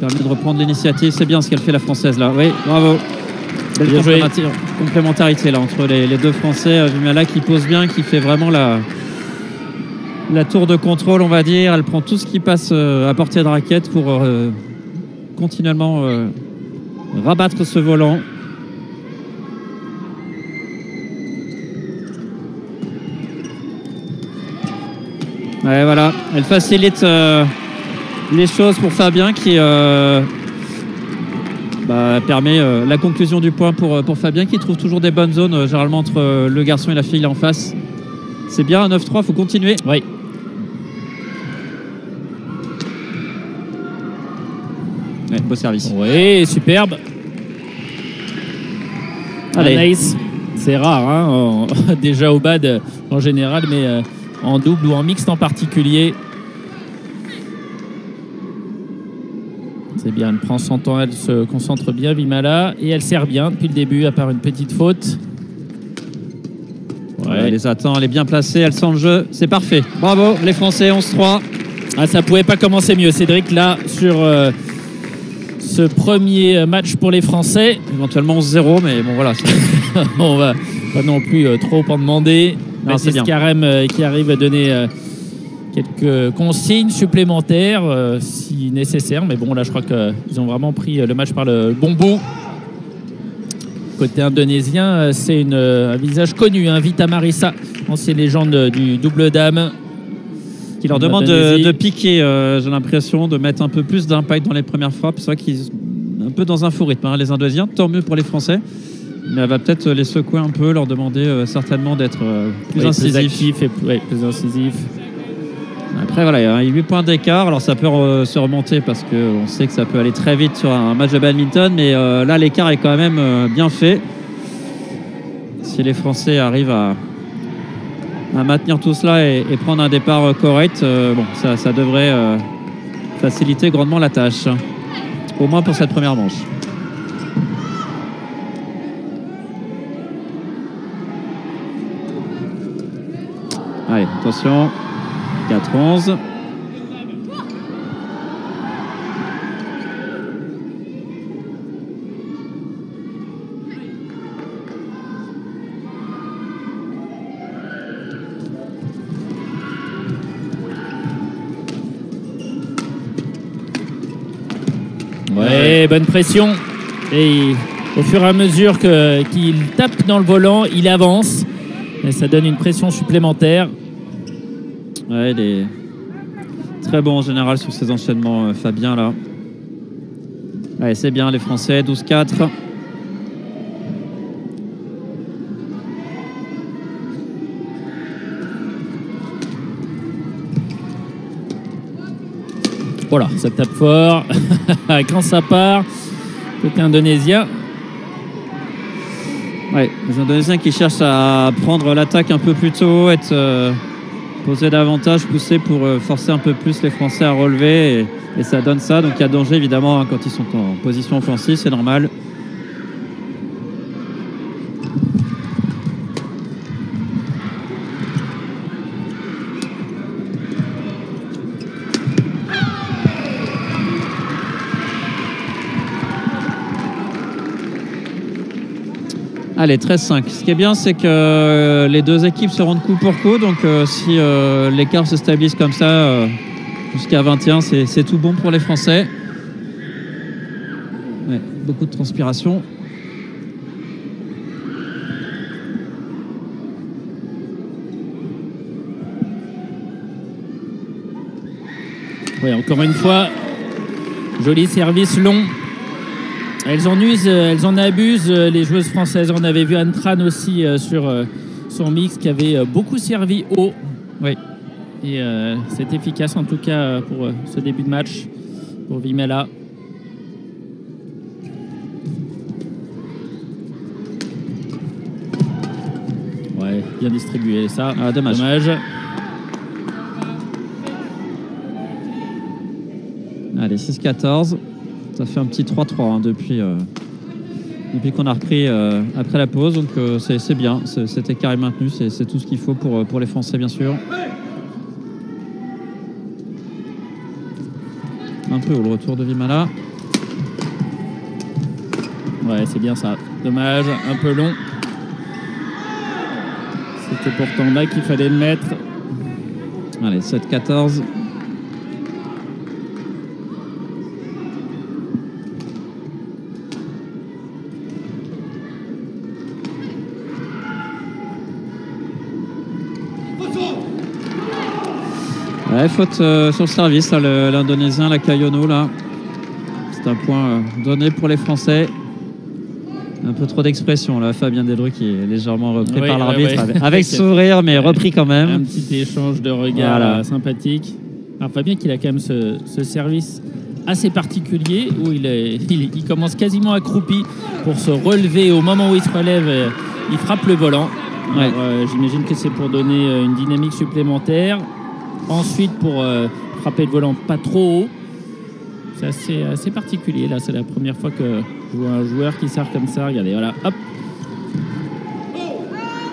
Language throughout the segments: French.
permet de reprendre l'initiative. C'est bien ce qu'elle fait la française là. Oui, bravo. Belle complémenti- complémentarité là entre les, les deux Français. Euh, Vimala qui pose bien, qui fait vraiment la, la tour de contrôle, on va dire. Elle prend tout ce qui passe euh, à portée de raquette pour euh, continuellement euh, rabattre ce volant. Ouais, voilà, elle facilite euh, les choses pour Fabien qui euh, bah, permet euh, la conclusion du point pour, euh, pour Fabien qui trouve toujours des bonnes zones, généralement entre le garçon et la fille là en face. C'est bien, 9-3, faut continuer. Oui. Ouais, beau service. Oui, superbe. Allez. Anaïs, c'est rare, hein, en- déjà au bad en général, mais en double ou en mixte en particulier. C'est bien, elle prend son temps, elle se concentre bien, Vimala, et elle sert bien depuis le début, à part une petite faute. Ouais, elle les attend, elle est bien placée, elle sent le jeu, c'est parfait. Bravo, les Français, 11-3. Ah, ça pouvait pas commencer mieux, Cédric, là, sur euh, ce premier match pour les Français. Éventuellement 11-0, mais bon voilà. On va pas non plus euh, trop en demander. C'est. Carême euh, qui arrive à donner euh, quelques consignes supplémentaires euh, si nécessaire. Mais bon, là, je crois qu'ils ont vraiment pris le match par le bon bout. Côté indonésien, c'est euh, un visage connu, hein, Vita Marissa, ancienne légende du double dame. qui leur En demande de, piquer, euh, j'ai l'impression, de mettre un peu plus d'impact dans les premières frappes. C'est vrai qu'ils sont un peu dans un faux rythme, hein, les Indonésiens. Tant mieux pour les Français. Mais elle va peut-être les secouer un peu, leur demander euh, certainement d'être euh, plus Oui, incisif. actif et plus, ouais, plus incisif. Après, voilà, il y a 8 points d'écart. Alors, ça peut se remonter parce qu'on sait que ça peut aller très vite sur un match de badminton. Mais euh, là, l'écart est quand même euh, bien fait. Si les Français arrivent à, maintenir tout cela et, prendre un départ euh, correct, bon, ça, devrait faciliter grandement la tâche. Au moins pour cette première manche. Allez, attention. 4-11. Ouais, bonne pression. Et au fur et à mesure qu'il tape dans le volant, il avance. Et ça donne une pression supplémentaire. Ouais, il est très bon en général sur ses enchaînements, euh, Fabien, là. Allez, c'est bien, les Français, 12-4. Voilà, ça tape fort. Quand ça part, côté indonésien. Ouais, les Indonésiens qui cherchent à prendre l'attaque un peu plus tôt, être euh, posés davantage, pousser pour euh, forcer un peu plus les Français à relever. Et, et ça donne ça. Donc il y a danger, évidemment, hein, quand ils sont en position offensive, c'est normal. Allez, 13-5. Ce qui est bien, c'est que euh, les deux équipes se rendent coup pour coup. Donc, euh, si euh, l'écart se stabilise comme ça jusqu'à 21, c'est tout bon pour les Français. Beaucoup de transpiration. Ouais, encore une fois, joli service long. Elles en usent, euh, elles en abusent, euh, les joueuses françaises. On avait vu Anne Tran aussi euh, sur son mix qui avait beaucoup servi haut. Oui. Et euh, c'est efficace en tout cas pour ce début de match pour Vimela. Ouais, bien distribué ça. Ah, dommage. Dommage. Allez, 6-14. Ça fait un petit 3-3 hein, depuis, euh, depuis qu'on a repris euh, après la pause. Donc euh, c'est bien. Cet écart est maintenu. C'est tout ce qu'il faut pour, pour les Français, bien sûr. Un peu le retour de Vimala. Ouais, c'est bien ça. Dommage, un peu long. C'était pourtant là qu'il fallait le mettre. Allez, 7-14. Ouais, faute euh, sur le service, l'Indonésien, la Kayono, là. C'est un point euh, donné pour les Français. Un peu trop d'expression, là. Fabien Delru qui est légèrement repris Oui, par l'arbitre, ouais. avec, avec sourire, mais repris quand Un même. petit échange de regards Voilà. euh, sympathique. Alors Fabien qu'il a quand même ce, ce service assez particulier où il, est- il, il commence quasiment accroupi pour se relever au moment où il se relève. il frappe le volant. Ouais. Euh, J'imagine que c'est pour donner une dynamique supplémentaire. Ensuite pour euh, frapper le volant pas trop haut. C'est assez, assez particulier là. C'est la première fois que je vois un joueur qui sert comme ça. Regardez, voilà, hop.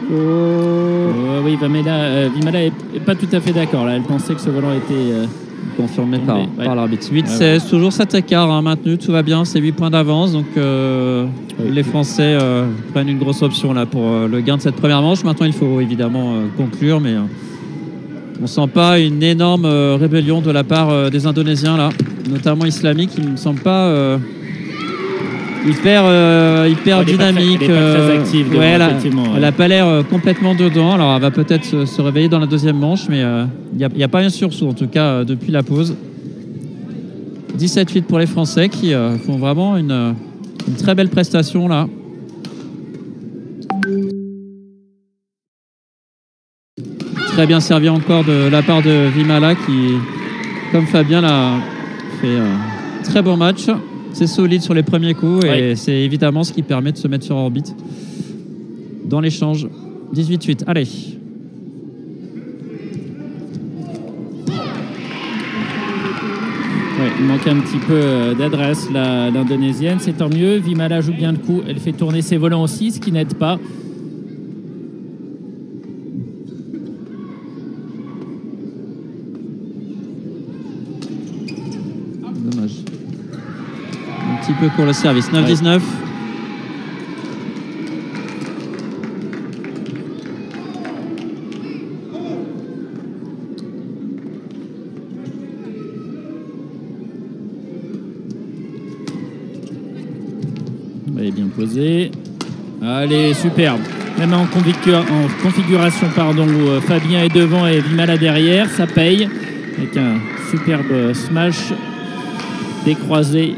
Oh, oui, Vimala, euh, Vimala est, est pas tout à fait d'accord. Là, elle pensait que ce volant était. euh, Confirmé par, ouais. par l'arbitre. 8 Ouais, 16 toujours cet écart hein, maintenu, tout va bien, c'est 8 points d'avance. Donc euh, les Français euh, prennent une grosse option là pour euh, le gain de cette première manche. Maintenant, il faut évidemment conclure, mais on sent pas une énorme euh, rébellion de la part euh, des Indonésiens là, notamment islamique. Il me semble pas euh, hyper, euh, hyper pas très- dynamique. elle pas euh, active ouais, elle a- ouais. pas l'air euh, complètement dedans. Alors, elle va peut-être se, se réveiller dans la deuxième manche, mais euh, il n'y a, pas un sursaut, en tout cas, euh, depuis la pause. 17-8 pour les Français qui euh, font vraiment une, euh, une très belle prestation là. Très bien servi encore de la part de Vimala qui, comme Fabien, l'a fait un très bon match. C'est solide sur les premiers coups et c'est évidemment ce qui permet de se mettre sur orbite dans l'échange. 18-8. Allez. Ouais, il manque un petit peu euh, d'adresse, l'Indonésienne. C'est tant mieux. Vimala joue bien le coup. Elle fait tourner ses volants aussi, ce qui n'aide pas. Dommage. Un petit peu pour le service. 9-19. Elle est bien posée. Allez, superbe. Même en, configuration pardon, où euh, Fabien est devant et Vimala derrière, ça paye. Avec un superbe smash décroisé.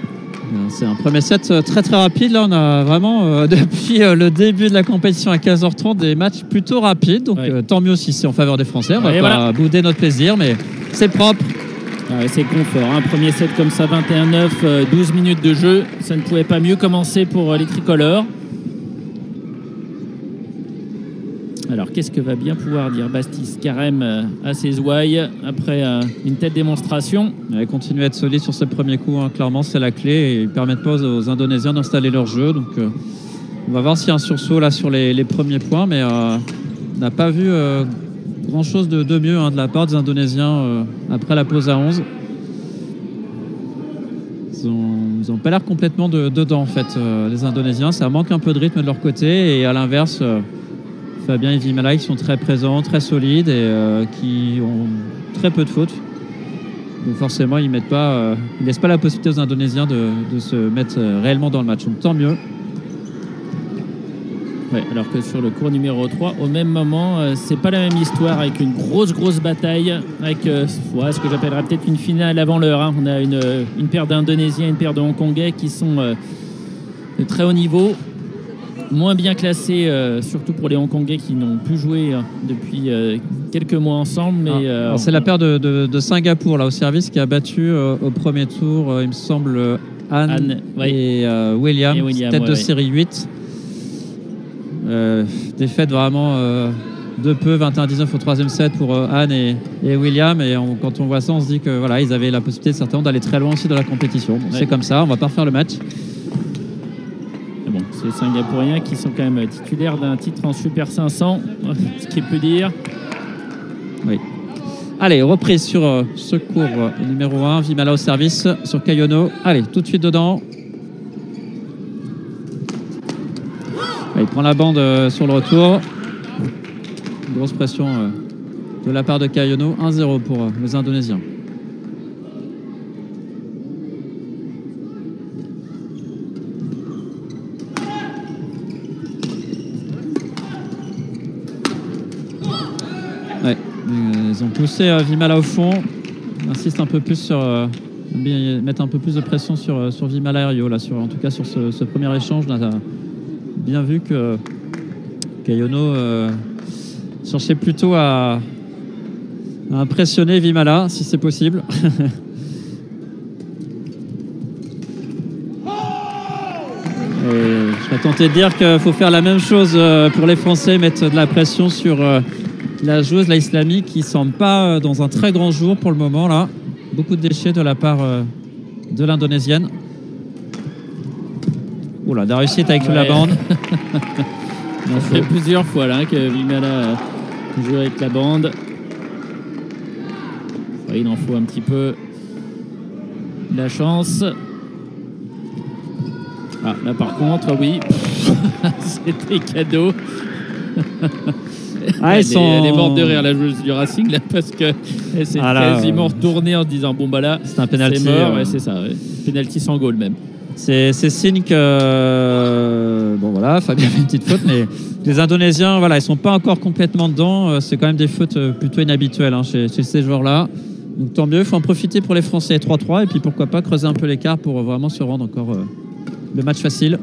C'est un premier set euh, très très rapide. Là, on a vraiment, euh, depuis euh, le début de la compétition à 15h30, des matchs plutôt rapides. Donc Ouais. euh, tant mieux si c'est en faveur des Français. On va Et pas voilà. bouder notre plaisir, mais c'est propre. Ah ouais, c'est confort. Un premier set comme ça, 21-9, euh, 12 minutes de jeu. Ça ne pouvait pas mieux commencer pour les tricolores. Alors, qu'est-ce que va bien pouvoir dire Baptiste Carême euh, à ses ouailles après euh, une telle démonstration Ouais, continuer à être solide sur ses premiers coups, hein. clairement, c'est la clé. Et ils permettent pas aux, Indonésiens d'installer leur jeu. Donc, euh, on va voir s'il y a un sursaut là sur les, premiers points. Mais on n'a pas vu euh, grand chose de, mieux hein, de la part des Indonésiens après la pause à 11. Ils ont, ils ont pas l'air complètement de- dedans, en fait, les Indonésiens. Ça manque un peu de rythme de leur côté. Et à l'inverse, Fabien et Vimala, qui sont très présents, très solides et euh, qui ont très peu de fautes. Donc forcément, ils mettent pas, euh, laissent pas la possibilité aux Indonésiens de, se mettre euh, réellement dans le match. Donc tant mieux. Alors que sur le cours numéro 3, au même moment, euh, c'est pas la même histoire avec une grosse, grosse bataille, avec ce que j'appellerais peut-être une finale avant l'heure. hein. On a une, une paire d'Indonésiens une paire de Hongkongais qui sont de très haut niveau, moins bien classés, euh, surtout pour les Hongkongais qui n'ont plus joué euh, depuis euh, quelques mois ensemble. Mais Ah, euh, c'est la paire de, de- de Singapour là au service qui a battu au premier tour, il me semble, Anne, Anne, ouais. et William, Et William, tête de ouais, série 8. Euh, défaite vraiment de peu, 21-19 au troisième set pour Anne et, et William. Et on- quand on voit ça, on se dit que voilà, ils avaient la possibilité certainement d'aller très loin aussi dans la compétition. Bon, Ouais. C'est comme ça, on va pas refaire le match. Les Singapouriens qui sont quand même titulaires d'un titre en Super 500, ce qui est peu dire. Allez, reprise sur euh, secours euh, numéro 1, Vimala au service sur Kayono. Allez, tout de suite dedans. Il prend la bande euh, sur le retour. Grosse pression de la part de Kayono. 1-0 pour les Indonésiens. Ouais, euh, ils ont poussé euh, Vimala au fond. Ils insistent un peu plus sur. euh, mettre un peu plus de pression sur, euh, sur Vimala et Rio, là, en tout cas sur ce, premier échange. Là, t'as bien vu que Kayono cherchait plutôt à, impressionner Vimala, si c'est possible. Je serais tenté de dire qu'il faut faire la même chose pour les Français, mettre de la pression sur la joueuse, la islamique, qui semble pas euh, dans un très grand jour pour le moment là. Beaucoup de déchets de la part euh, de l'indonésienne. Oula, la réussite avec Ouais. la bande. Ça fait plusieurs fois là que Vimala euh, joue avec la bande. Il en faut un petit peu de la chance. Ah, là par contre, oui, c'était cadeau. Ah, elle, ils est, sont- elle est morte de rire, la joueuse du Racing, là, parce qu'elle s'est Ah là, quasiment retournée en se disant Bon, bah là, C'est un c'est penalty. mort, euh, ouais, c'est ça. Ouais. Penalty sans goal même. C'est c'est signe que euh, bon voilà, Fabien fait une petite faute, mais les Indonésiens, voilà, ils sont pas encore complètement dedans. Euh, C'est quand même des fautes euh, plutôt inhabituelles hein, chez, chez ces joueurs-là. Donc tant mieux, il faut en profiter pour les Français 3-3 et puis pourquoi pas creuser un peu l'écart pour vraiment se rendre encore euh, le match facile.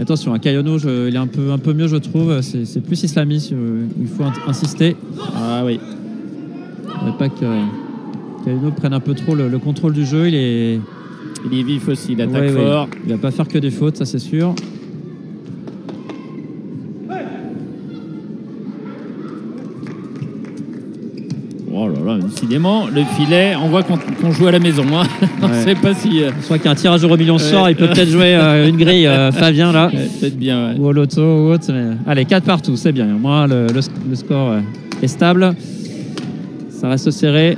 Et attention, à Kayono, je- il est un peu, un peu mieux, je trouve. C'est plus islamiste, euh, il faut insister. Ah oui. Il faudrait pas que Kayono prenne un peu trop le, le contrôle du jeu. Il est, Il est vif aussi, il attaque Ouais, ouais. fort. Il va pas faire que des fautes, ça c'est sûr. Oh là là, décidément, le filet, on voit qu'on joue à la maison. Hein. on ne Ouais. sait pas si. euh, Soit qu'un tirage euro million Ouais. sort, il peut peut-être jouer euh, une grille, euh, Fabien là, ouais, Peut-être bien. ouais. ou au loto ou autre. mais- Allez, 4 partout, c'est bien. Au moins le, le le score euh, est stable. Ça reste serré.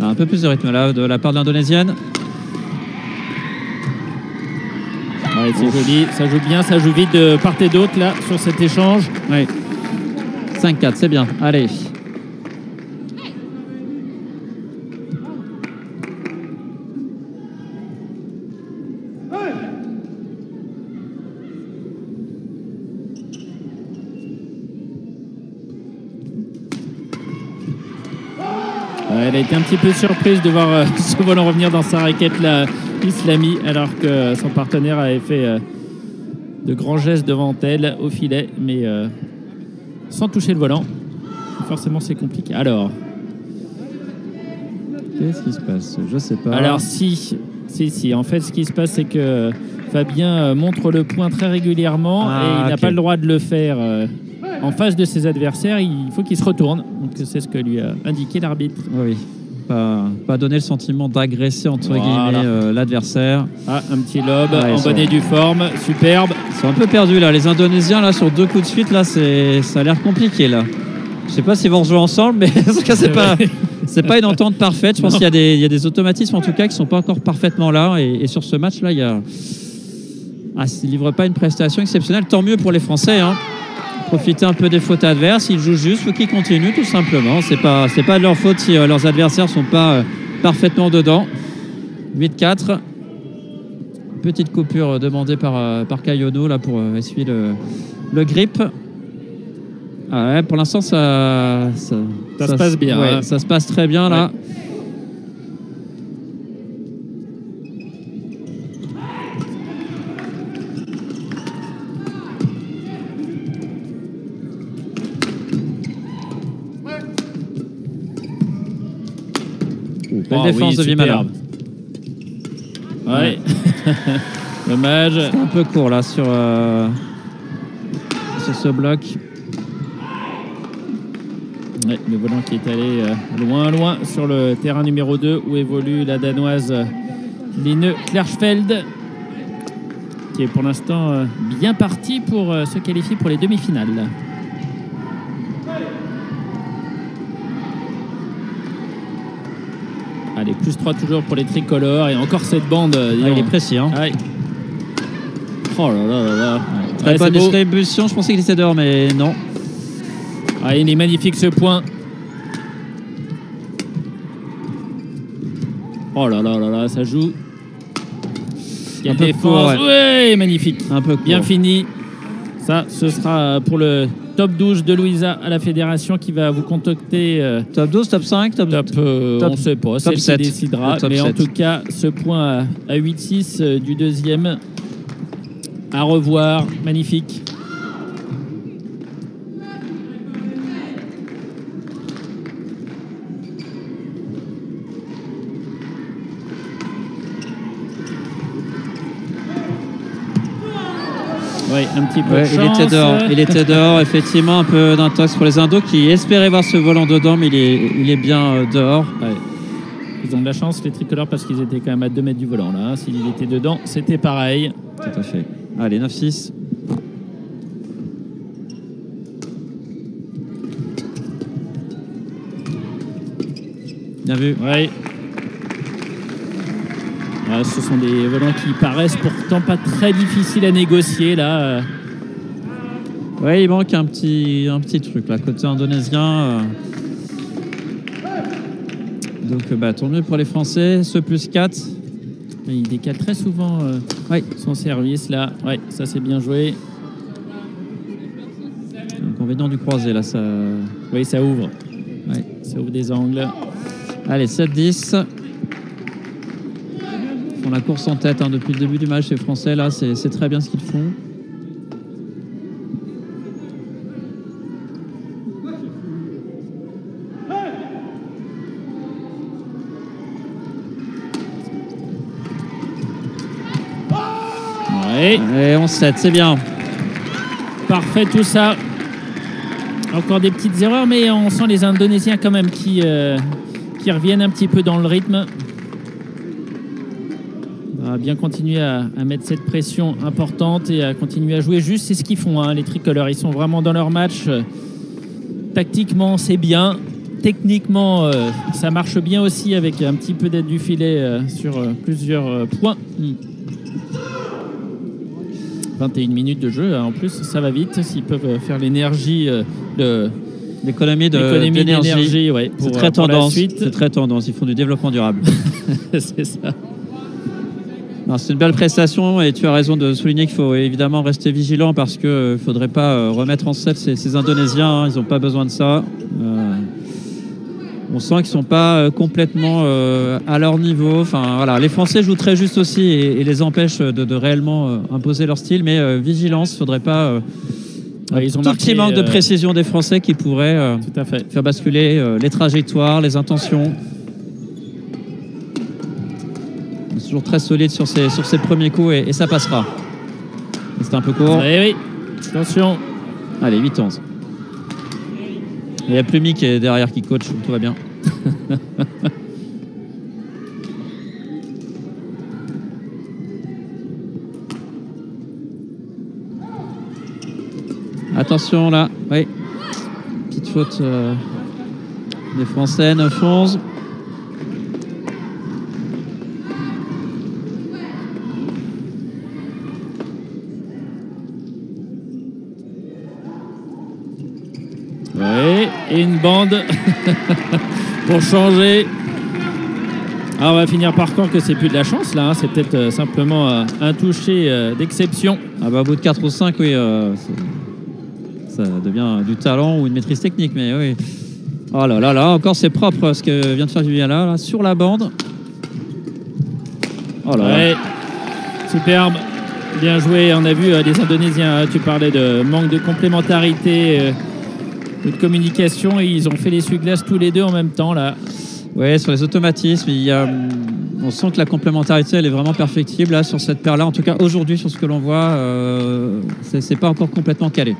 Un peu plus de rythme là de la part de l'Indonésienne. Ouais, c'est joli, ça joue bien, ça joue vite de part et d'autre là sur cet échange. Oui. 5-4, c'est bien. Allez. Elle a été un petit peu surprise de voir euh, ce volant revenir dans sa raquette là, Islami, alors que son partenaire avait fait euh, de grands gestes devant elle au filet, mais euh, sans toucher le volant. Forcément, c'est compliqué. Alors, Qu'est-ce qui se passe? Je sais pas. Alors si, si, si. En fait, ce qui se passe, c'est que Fabien euh, montre le point très régulièrement Ah, et il n'a pas le droit de le faire en face de ses adversaires. Il faut qu'il se retourne. Donc c'est ce que lui a indiqué l'arbitre. Oui. Pas, pas donner le sentiment d'agresser entre Voilà. guillemets euh, l'adversaire. Ah, un petit lob Ouais, en sont- bonne et due forme, superbe. Ils sont un peu perdus là, les Indonésiens là sur deux coups de suite là, c'est ça a l'air compliqué là. Je sais pas s'ils vont rejouer ensemble, mais en tout cas c'est pas c'est pas une entente parfaite. Je pense qu'il y a des il y a des automatismes en tout cas qui sont pas encore parfaitement là et, et sur ce match là il y a ah, s'ils livrent pas une prestation exceptionnelle, tant mieux pour les Français. Hein. Profiter un peu des fautes adverses, ils jouent juste, faut qu'ils continuent tout simplement. C'est pas c'est pas de leur faute si euh, leurs adversaires sont pas euh, parfaitement dedans. 8-4. Petite coupure euh, demandée par, euh, par Kayono là, pour essuyer le, le grip. Ah ouais, pour l'instant, ça, ça, Ça se passe bien, ouais, hein. ça se passe très bien là. Défense de superbe. Ouais. Dommage. Un peu court là sur, euh, sur ce bloc. Ouais, le volant qui est allé euh, loin, loin sur le terrain numéro 2 où évolue la Danoise euh, Line Klerschfeld. qui est pour l'instant euh, bien parti pour se qualifier pour les demi-finales. Allez, plus 3 toujours pour les tricolores et encore cette bande. euh, Ah, il est précis. Hein. Ouais. Oh là là là là. Très Ouais, bonne distribution. Je pensais qu'il était dehors, mais non. Ah, il est magnifique ce point. Oh là là là là, ça joue. Quelle Un peu défense. court, ouais. magnifique. Un peu Bien court. fini. Ça, ce sera pour le top 12 de Louisa à la fédération qui va vous contacter. euh, Top 12, top 5, top, top, euh, top- on ne sait pas, top c'est elle qui 7. décidera. Le top Mais en 7. tout cas, ce point à, à 8-6 euh, du deuxième à revoir. Magnifique. Oui, un petit peu Ouais, de il chance. était dehors. Il était dehors, effectivement, un peu d'intox pour les Indos qui espéraient voir ce volant dedans, mais il est, il est bien euh, dehors. Ouais. Ils ont de la chance, les tricolores, parce qu'ils étaient quand même à 2 mètres du volant. là. hein. S'il était dedans, c'était pareil. Tout à fait. Allez, 9-6. Bien vu. Ouais. Ah, ce sont des volants qui paraissent pourtant pas très difficiles à négocier là. Euh, Ouais, il manque un petit, un petit truc là, côté indonésien. euh. Donc, euh, bah, tant mieux pour les Français. Ce plus 4. Il décale très souvent euh, Ouais. son service là. Ouais, ça c'est bien joué. Inconvénient du croisé là. Ça... Oui, ça ouvre. Ouais. Ça ouvre des angles. Allez, 7-10. Font la course en tête hein, depuis le début du match, les Français. Là, c'est très bien ce qu'ils font. Ouais. Et 11-7, c'est bien. Parfait tout ça. Encore des petites erreurs, mais on sent les Indonésiens quand même qui, euh, qui reviennent un petit peu dans le rythme. Bien continuer à, à mettre cette pression importante et à continuer à jouer juste. C'est ce qu'ils font, hein, les tricolores. Ils sont vraiment dans leur match. Tactiquement, c'est bien. Techniquement, euh, ça marche bien aussi avec un petit peu d'aide du filet euh, sur euh, plusieurs points. Hmm. 21 minutes de jeu, hein. en plus, ça va vite. S'ils peuvent faire l'énergie, de- l'économie d'énergie. ouais, C'est très pour tendance. C'est très tendance. Ils font du développement durable. c'est ça. C'est une belle prestation et tu as raison de souligner qu'il faut évidemment rester vigilant parce qu'il ne faudrait pas euh, remettre en selle ces, ces Indonésiens. hein. ils n'ont pas besoin de ça. Euh, on sent qu'ils ne sont pas euh, complètement euh, à leur niveau. Enfin, voilà. Les Français jouent très juste aussi et, et les empêchent de, de réellement euh, imposer leur style. Mais euh, vigilance, il ne faudrait pas euh, Ouais, ils ont tout petit manque de euh, précision des Français qui pourrait euh, faire basculer euh, les trajectoires, les intentions. Toujours très solide sur ses, sur ses premiers coups et, et ça passera. Et C'est un peu court. Eh oui, attention. Allez, 8-11. Il y a Plumi qui est derrière qui coach, tout va bien. Attention là, oui. Petite faute euh, des Français, 9-11. Oui, et une bande pour changer. Ah, on va finir par croire que c'est plus de la chance là, hein. c'est peut-être euh, simplement euh, un toucher euh, d'exception. Ah bah au bout de 4 ou 5, oui, ça devient du talent ou une maîtrise technique, mais oui. Oh là là là, encore c'est propre ce que vient de faire Julien là, là, sur la bande. Oh là là. Ouais, superbe, bien joué. On a vu les Indonésiens, hein, tu parlais de manque de complémentarité, de communication, et ils ont fait l'essuie-glace tous les deux en même temps là. Ouais, sur les automatismes, il y a, hum, on sent que la complémentarité elle est vraiment perfectible là sur cette paire là. En tout cas aujourd'hui sur ce que l'on voit, euh, c'est pas encore complètement calé.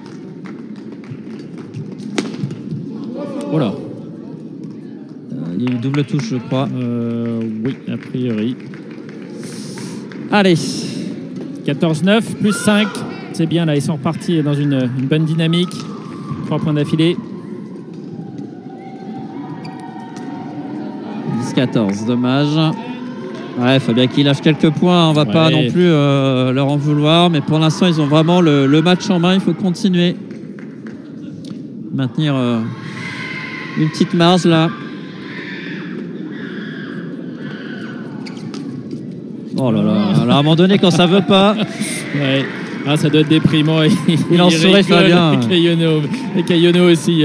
Oh là. Euh, il y a eu double touche, je crois. Euh, oui, a priori. Allez, 14-9, plus 5. C'est bien, là, ils sont repartis dans une, une bonne dynamique. 3 points d'affilée. 10-14, dommage. Ouais, faut bien qu'ils lâchent quelques points. On va pas non plus euh, leur en vouloir, mais pour l'instant, ils ont vraiment le, le match en main. Il faut continuer. Maintenir euh, une petite marge là. Oh là là, alors, à un moment donné, quand ça veut pas, Ouais. Ah, ça doit être déprimant. Il en sourit, Fabien. Et Caillonneau aussi.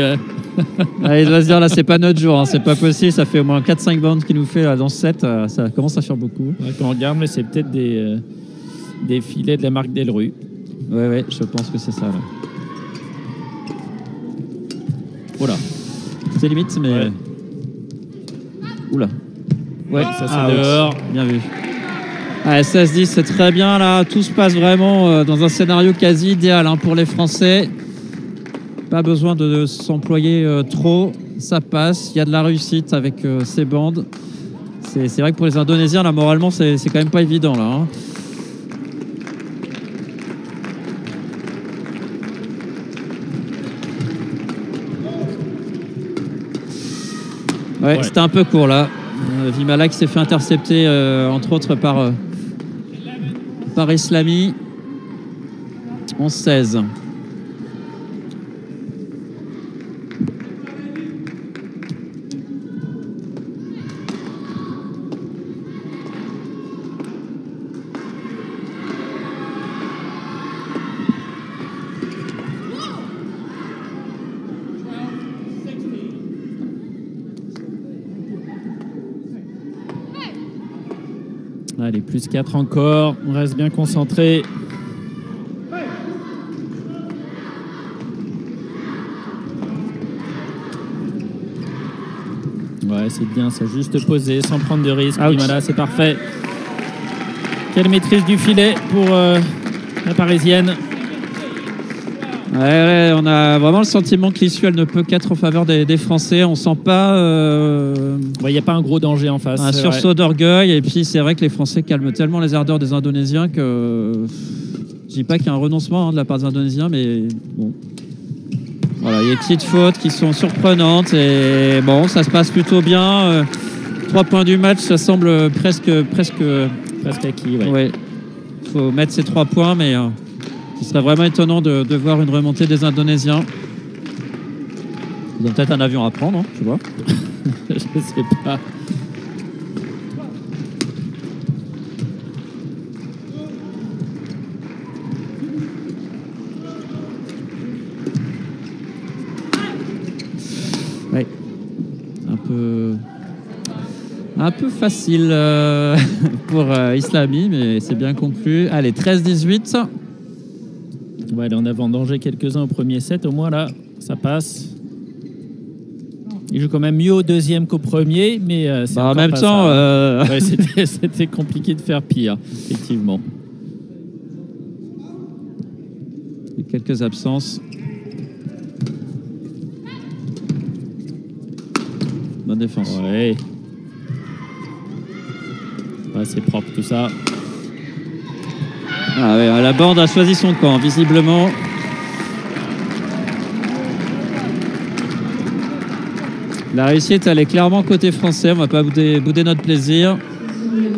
allez, il doit se dire là, c'est pas notre jour, hein, c'est pas possible. Ça fait au moins 4-5 bandes qu'il nous fait là, dans ce set. euh, ça commence à faire beaucoup. Ouais, Quand on regarde, mais c'est peut-être des, euh, des filets de la marque Delru. Ouais, ouais, je pense que c'est ça. Là. Voilà. C'est limite, mais. Ouais. Oula. Ouais, Ça, c'est ah, dehors. Bien vu. Ah, 16-10, c'est très bien là. Tout se passe vraiment euh, dans un scénario quasi idéal hein, pour les Français. Pas besoin de, de s'employer euh, trop. Ça passe. Il y a de la réussite avec euh, ces bandes. C'est vrai que pour les Indonésiens, là, moralement, c'est quand même pas évident là. hein. Ouais, Ouais. c'était un peu court là. Vimala qui s'est fait intercepter euh, entre autres par, par Islami. 11-16. Allez, plus 4 encore. On reste bien concentré. Ouais, c'est bien, ça juste posé, sans prendre de risque. Voilà, c'est parfait. Quelle maîtrise du filet pour euh, la parisienne. Ouais, ouais, on a vraiment le sentiment que l'issue elle ne peut qu'être en faveur des, des Français. On sent pas euh, Il n'y a pas un gros danger en face. un sursaut d'orgueil. Et puis c'est vrai que les Français calment tellement les ardeurs des Indonésiens que je dis pas qu'il y a un renoncement hein, de la part des Indonésiens, mais bon. Voilà, il y a des petites fautes qui sont surprenantes et bon, ça se passe plutôt bien. Euh, Trois points du match, ça semble presque presque. Presque acquis, ouais. Faut mettre ces trois points, mais euh, ce serait vraiment étonnant de, de voir une remontée des Indonésiens. Ils ont peut-être un avion à prendre, hein, tu vois. Je sais pas. Ouais. Un peu. Un peu facile euh, pour euh, Islami, mais c'est bien conclu. Allez, 13-18. Ouais, là, on a vendangé quelques-uns au premier set. Au moins, là, ça passe. Il joue quand même mieux au deuxième qu'au premier, mais euh, c'est Bah, en même pas temps, ça. euh, Ouais, c'était- compliqué de faire pire, effectivement. quelques absences. Bonne défense. Ouais. Ouais, c'est propre tout ça. Ah la bande a choisi son camp, visiblement. La réussite, elle est clairement côté français. On va pas bouder, bouder notre plaisir.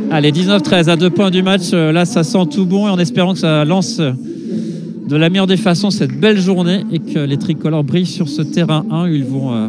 Allez, 19-13 à deux points du match. Euh, Là, ça sent tout bon et en espérant que ça lance de la meilleure des façons cette belle journée et que les tricolores brillent sur ce terrain 1 où ils vont euh,